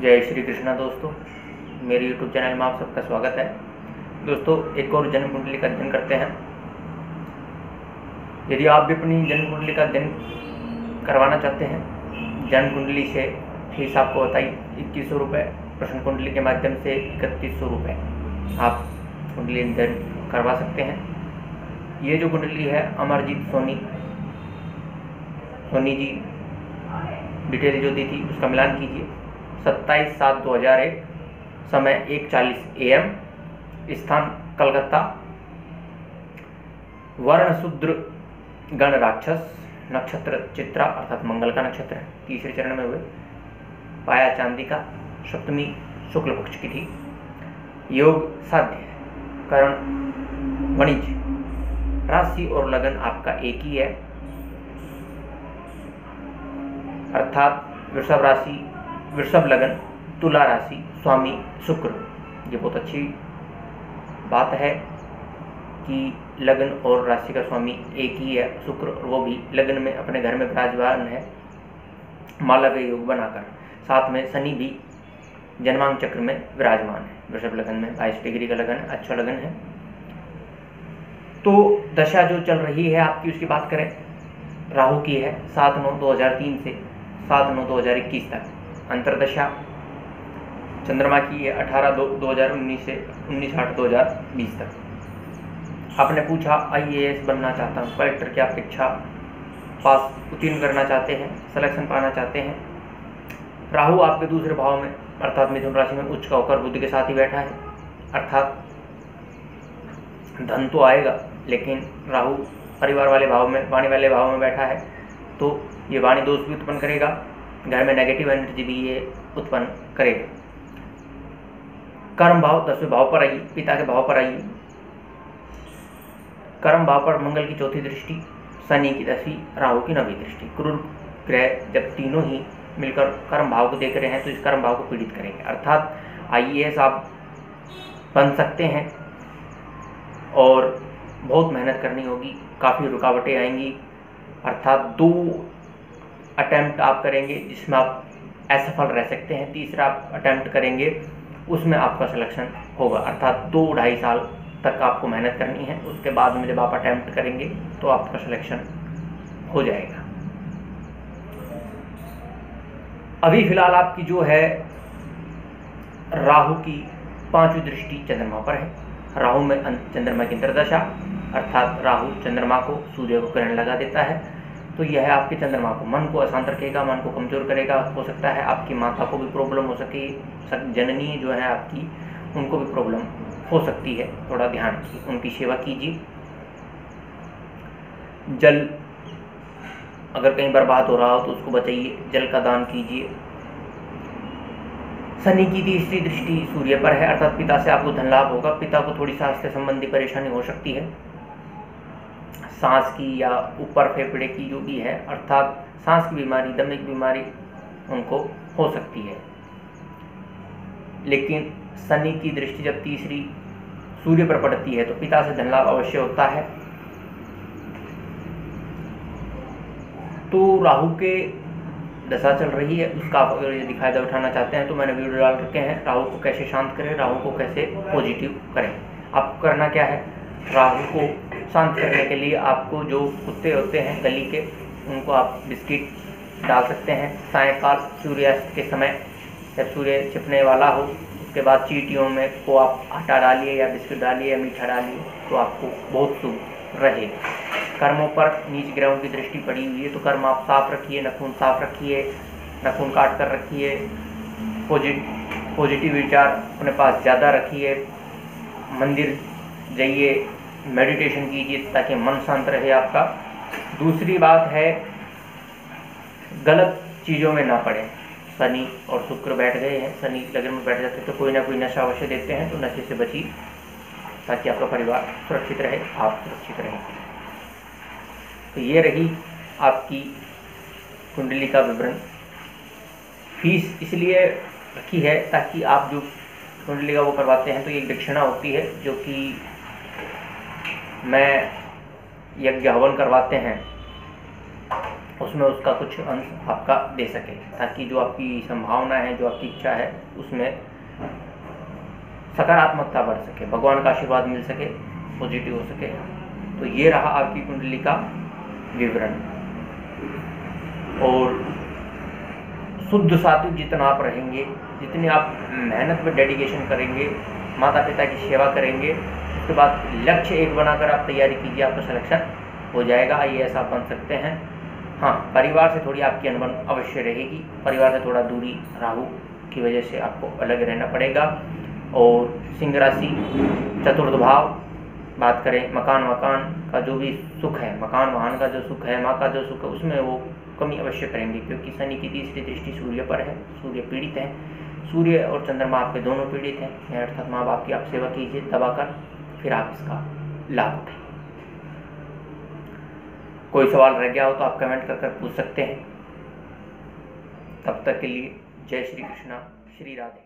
जय श्री कृष्णा दोस्तों, मेरे यूट्यूब चैनल में आप सबका स्वागत है। दोस्तों, एक और जन्म कुंडली का अध्ययन करते हैं। यदि आप भी अपनी जन्म कुंडली का अध्ययन करवाना चाहते हैं जन्म कुंडली से फ़ीस आपको बताई, इक्कीस सौ रुपये प्रश्न कुंडली के माध्यम से इकतीस सौ रुपये आप कुंडली अध्ययन करवा सकते हैं। ये जो कुंडली है, अमरजीत सोनी सोनी जी, डिटेल जो दी थी, उसका मिलान कीजिए। सत्ताईस सात दो हज़ार एक, समय एक चालीस ए एम स्थान कलकत्ता। वर्ण शूद्र गण राक्षस नक्षत्र चित्रा, अर्थात मंगल का नक्षत्र, तीसरे चरण में हुए। पाया चांदी का सप्तमी शुक्ल पक्ष की थी योग साध्य, करण वाणिज्य। राशि और लगन आपका एक ही है। अर्थात वृषभ राशि वृषभ लगन, तुला राशि, स्वामी शुक्र। ये बहुत अच्छी बात है कि लगन और राशि का स्वामी एक ही है, शुक्र और वो भी लगन में अपने घर में विराजमान है, माला का योग बनाकर। साथ में शनि भी जन्मांग चक्र में विराजमान है। वृषभ लगन में बाईस डिग्री का लगन है अच्छा लगन है। तो दशा जो चल रही है आपकी, उसकी बात करें, राहु की है सात नौ दो हज़ार तीन से, सात नौ दो हज़ार इक्कीस तक। अंतरदशा, चंद्रमा की है अठारह दो दो हज़ार उन्नीस से उन्नीस आठ दो हज़ार बीस तक। आपने पूछा आईएएस बनना चाहता हूँ कलेक्टर की अपेक्षा पास उत्तीर्ण करना चाहते हैं सिलेक्शन पाना चाहते हैं। राहु आपके दूसरे भाव में, अर्थात मिथुन राशि में उच्च का होकर बुद्ध के साथ ही बैठा है। अर्थात धन तो आएगा, लेकिन राहु परिवार वाले भाव में, वाणी वाले भाव में बैठा है तो ये वाणी दोष भी उत्पन्न करेगा। घर में नेगेटिव एनर्जी भी ये उत्पन्न करेगा कर्म भाव, दसवें भाव पर आइए, पिता के भाव पर आइए। कर्म भाव पर मंगल की चौथी दृष्टि, शनि की दसवीं, राहु की नवी दृष्टि। क्रूर ग्रह जब तीनों ही मिलकर कर्म भाव को देख रहे हैं तो इस कर्म भाव को पीड़ित करेंगे। अर्थात आई आप बन सकते हैं और बहुत मेहनत करनी होगी, काफ़ी रुकावटें आएँगी। अर्थात दो अटैम्प्ट आप करेंगे, जिसमें आप असफल रह सकते हैं, तीसरा आप अटैम्प्ट करेंगे, उसमें आपका सिलेक्शन होगा। अर्थात दो ढाई साल तक आपको मेहनत करनी है, उसके बाद में जब आप अटैम्प्ट करेंगे तो आपका सिलेक्शन हो जाएगा। अभी फ़िलहाल आपकी जो है, राहु की पांचवी दृष्टि चंद्रमा पर है। राहु में चंद्रमा की अंतरदशा अर्थात राहु चंद्रमा को सूर्य को किरण लगा देता है। तो यह है आपके चंद्रमा को। मन को अशांत रखेगा, मन को कमज़ोर करेगा। हो सकता है आपकी माता को भी प्रॉब्लम हो सके जननी जो है आपकी, उनको भी प्रॉब्लम हो सकती है। थोड़ा ध्यान रखिए, उनकी सेवा कीजिए। जल, अगर कहीं बर्बाद हो रहा हो तो उसको बचाइए जल का दान कीजिए। शनि की तीसरी दृष्टि सूर्य पर है, अर्थात पिता से आपको धन लाभ होगा। पिता को थोड़ी स्वास्थ्य संबंधी परेशानी हो सकती है। सांस की या ऊपर फेफड़े की जो भी है, अर्थात सांस की बीमारी दमे की बीमारी उनको हो सकती है। लेकिन शनि की दृष्टि जब तीसरी सूर्य पर पड़ती है तो पिता से धन लाभ अवश्य होता है। तो राहु के दशा चल रही है, उसका आप अगर यदि फ़ायदा उठाना चाहते हैं तो मैंने वीडियो डाल रखे हैं। राहु को कैसे शांत करें, राहु को कैसे पॉजिटिव करें। आपको करना क्या है? राहु को शांत करने के लिए आपको जो कुत्ते होते हैं गली के, उनको आप बिस्किट डाल सकते हैं। सायकाल सूर्यास्त के समय जब सूर्य छिपने वाला हो, उसके बाद चीटियों में को आप आटा डालिए या बिस्किट डालिए या मीठा डालिए तो आपको बहुत शुभ रहे। कर्मों पर नीच ग्रहों की दृष्टि पड़ी हुई है तो कर्म आप साफ़ रखिए, नखून साफ़ रखिए, नखून काट कर रखिए, पॉजिट, पॉजिटिव विचार अपने पास ज़्यादा रखिए, मंदिर जाइए मेडिटेशन कीजिए ताकि मन शांत रहे आपका। दूसरी बात है, गलत चीज़ों में ना पड़े। शनि और शुक्र बैठ गए हैं। शनि लगन में बैठ जाते हैं तो कोई ना कोई नशा अवश्य देते हैं तो नशे से बची ताकि आपका परिवार सुरक्षित रहे, आप सुरक्षित रहें। तो ये रही आपकी कुंडली का विवरण। फ़ीस इसलिए रखी है ताकि आप जो कुंडली का वो करवाते हैं तो ये दक्षिणा होती है, जो कि मैं यज्ञ हवन करवाते हैं, उसमें उसका कुछ अंश आपका दे सके, ताकि जो आपकी संभावना है, जो आपकी इच्छा है, उसमें सकारात्मकता बढ़ सके, भगवान का आशीर्वाद मिल सके पॉजिटिव हो सके। तो ये रहा आपकी कुंडली का विवरण। और शुद्ध सात्विक जितना आप रहेंगे, जितनी आप मेहनत में डेडिकेशन करेंगे माता पिता की सेवा करेंगे उसके बाद लक्ष्य एक बनाकर आप तैयारी कीजिए, आपका सिलेक्शन हो जाएगा। आईएएस आप बन सकते हैं। हाँ परिवार से थोड़ी आपकी अनबन अवश्य रहेगी। परिवार से थोड़ा दूरी राहु की वजह से आपको अलग रहना पड़ेगा। और सिंह राशि, चतुर्थ भाव, बात करें मकान मकान का जो भी सुख है, मकान, वाहन का जो सुख है, माँ का जो सुख है, उसमें वो कमी अवश्य करेंगे, क्योंकि शनि की तीसरी दृष्टि सूर्य पर है, सूर्य पीड़ित है। सूर्य और चंद्रमा आपके दोनों पीड़ित हैं। अर्थात माँ बाप की आप सेवा कीजिए दबाकर फिर आप इसका लाभ उठाए कोई सवाल रह गया हो तो आप कमेंट कर कर पूछ सकते हैं। तब तक के लिए जय श्री कृष्णा, श्री राधे।